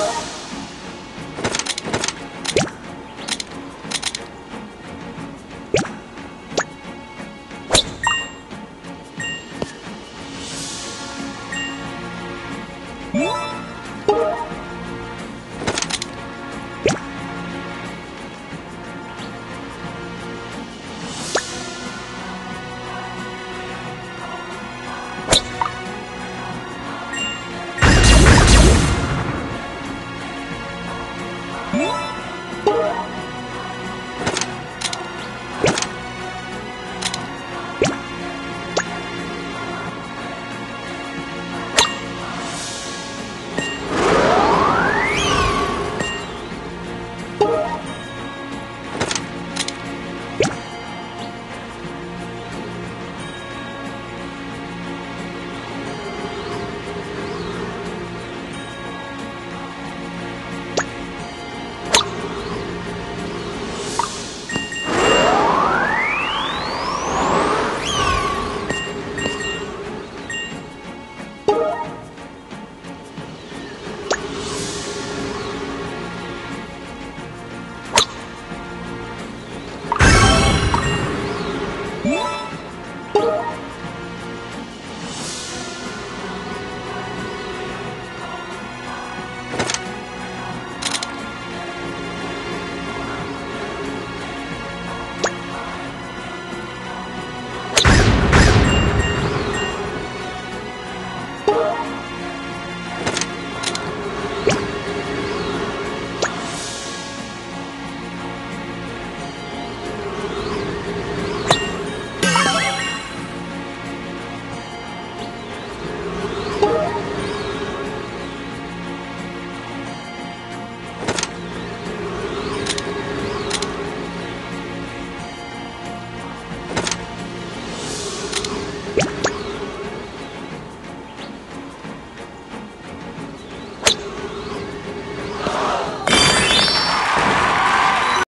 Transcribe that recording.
Bye.